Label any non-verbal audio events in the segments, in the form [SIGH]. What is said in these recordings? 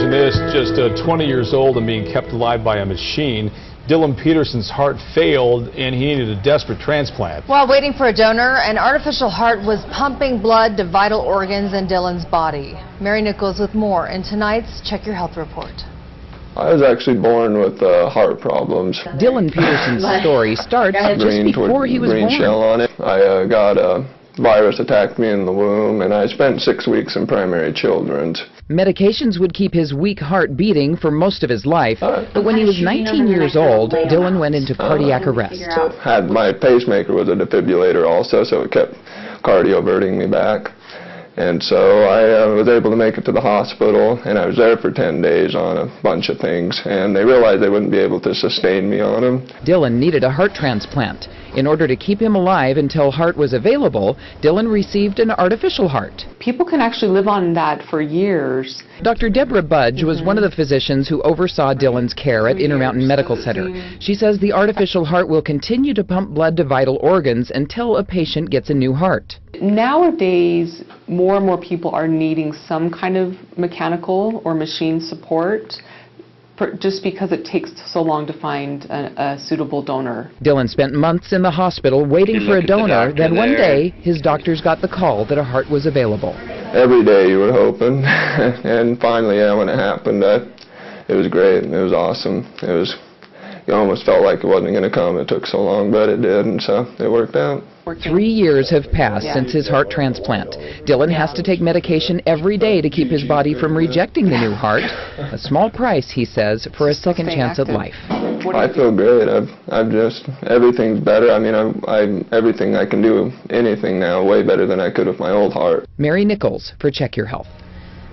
this, just uh, 20 years old and being kept alive by a machine. Dylan Peterson's heart failed and he needed a desperate transplant. While waiting for a donor, an artificial heart was pumping blood to vital organs in Dylan's body. Mary Nichols with more in tonight's Check Your Health report. I was actually born with uh, heart problems. Dylan Peterson's [LAUGHS] story starts just Green toward- before he was green born. shell on it. I uh, got a virus attacked me in the womb, and I spent six weeks in primary children's. Medications would keep his weak heart beating for most of his life, Uh, but when he was 19 years old, Dylan went into cardiac arrest. Had my pacemaker was a defibrillator also, so it kept cardioverting me back. And so I uh, was able to make it to the hospital, and I was there for 10 days on a bunch of things, and they realized they wouldn't be able to sustain me on them. Dylan needed a heart transplant. In order to keep him alive until heart was available, Dylan received an artificial heart. People can actually live on that for years. Dr. Deborah Budge was one of the physicians who oversaw Dylan's care at Intermountain Medical Center. She says the artificial heart will continue to pump blood to vital organs until a patient gets a new heart. Nowadays, more and more people are needing some kind of mechanical or machine support for, just because it takes so long to find a, a suitable donor. Dylan spent months in the hospital waiting You for a look at the donor. doctor Then one there. day, his doctors got the call that a heart was available. Every day you were hoping, [LAUGHS] and finally, yeah, when it happened, I, it was great. It was awesome. It was, you almost felt like it wasn't going to come. It took so long, but it did, and so it worked out. Three years have passed Yeah. since his heart transplant. Dylan has to take medication every day to keep his body from rejecting the new heart. A small price, he says, for a second Stay chance at life. I feel great. I've, I've just everything's better. I mean, I'm, I'm, everything I can do, anything now, way better than I could with my old heart. Mary Nichols for Check Your Health.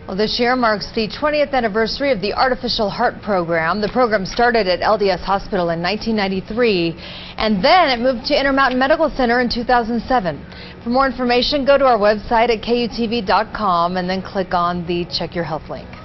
Well, this year marks the 20th anniversary of the Artificial Heart Program. The program started at LDS Hospital in 1993, and then it moved to Intermountain Medical Center in 2007. For more information, go to our website at KUTV.com and then click on the Check Your Health link.